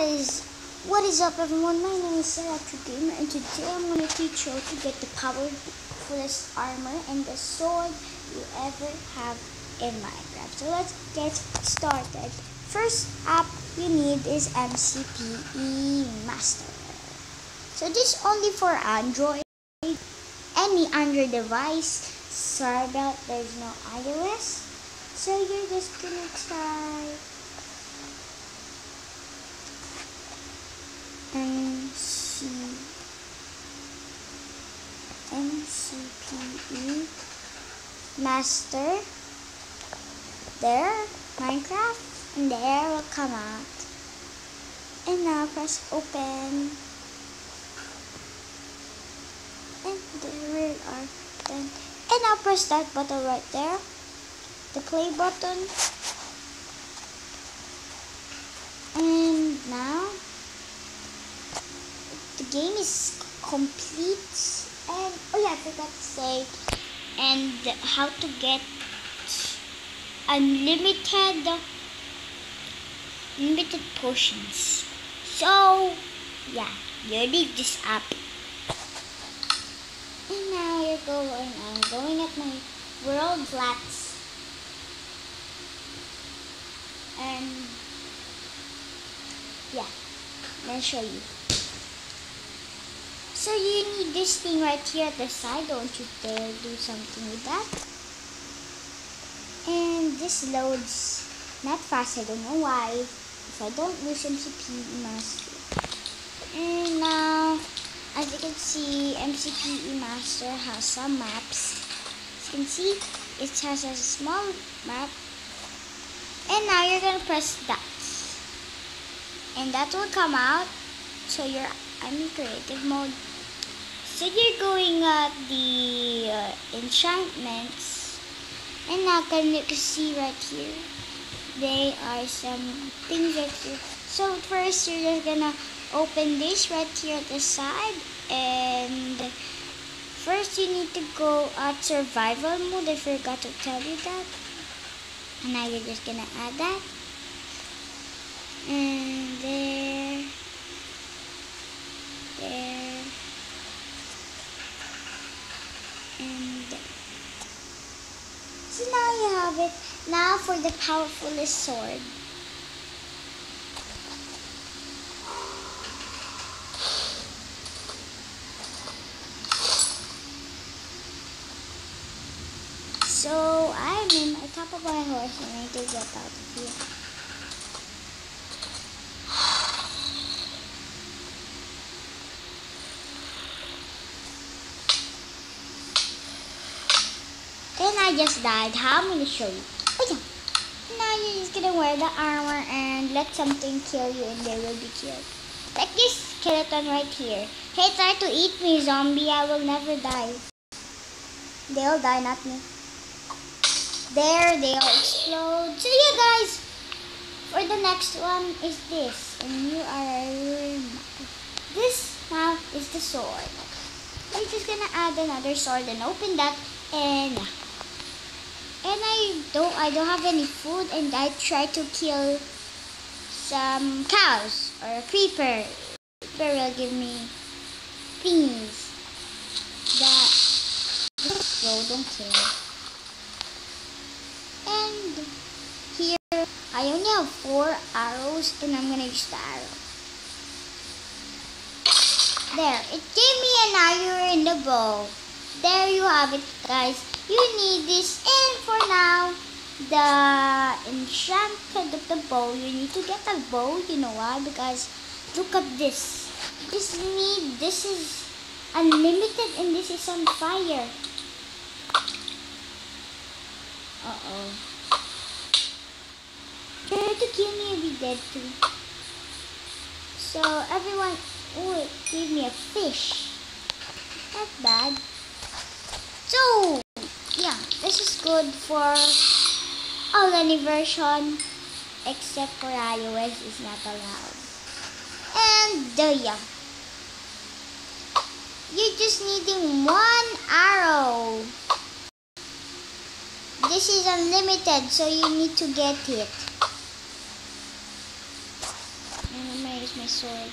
What is what is up everyone? My name is Electro Gamer and today I'm gonna teach you how to get the powerfulest armor and the sword you ever have in Minecraft. So let's get started. First app you need is MCPE Master. So this only for Android. Any Android device. Sorry about there's no iOS. So you're just gonna try MCPE Master. There, Minecraft, and there will come out. And now press open. And there are done. And now press that button right there. The play button. And now game is complete and oh yeah I forgot to say and how to get unlimited unlimited potions. So yeah you need this app and now you're going I'm going at my world flats and yeah let me show you so you need this thing right here at the side. Don't you dare do something with that. And this loads not fast. I don't know why. If I don't use MCPE Master. And now, as you can see, MCPE Master has some maps. As you can see, it has a small map. And now you're going to press that. And that will come out. So you're in creative mode. So you're going up the uh, enchantments. And now can you see right here? There are some things right here. So first you're just gonna open this right here at the side. And first you need to go at survival mode. I forgot to tell you that. And now you're just gonna add that. And there there and there. Have it. Now for the powerfulest sword. So I'm in my top of my horse and I need to get out of here. And I just died. How I'm gonna show you. Oh yeah. Now you're just gonna wear the armor and let something kill you and they will be killed. Like this skeleton right here. Hey, try to eat me, zombie. I will never die. They'll die, not me. There, they'll explode. See you guys. For the next one is this. And you are... This now is the sword. We're just gonna add another sword and open that. And and I don't I don't have any food and I try to kill some cows or a creeper. Creeper will give me things that go don't kill. And here I only have four arrows and I'm gonna use the arrow. There, it gave me an iron in the bow. There you have it guys you need this and for now. The enchanted of the bow. You need to get a bow you know why? Because look at this. This need this is unlimited and this is on fire. Uh-oh. Try to kill me and be dead too. So everyone oh it gave me a fish. That's bad so yeah, this is good for all any version except for iOS is not allowed. And uh, yeah, you're just needing one arrow. This is unlimited, so you need to get it. And I'm gonna use my sword.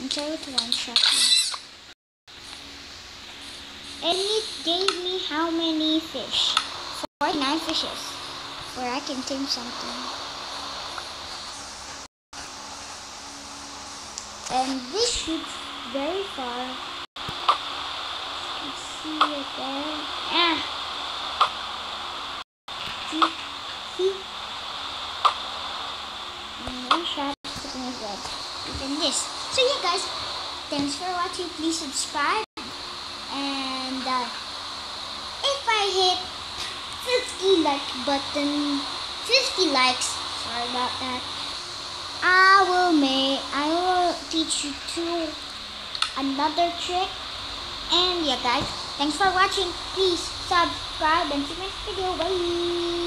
And try to one shot you. And it gave me how many fish? 49 fishes. Or I can tame something. And this shoots very far. You see it there? Ah! See? See? And one shot, is. Even this. So yeah guys, thanks for watching. Please subscribe. And uh, if I hit 50 like button, 50 likes, sorry about that. I will make, I will teach you two another trick. And yeah guys, thanks for watching. Please subscribe and see my video. Bye.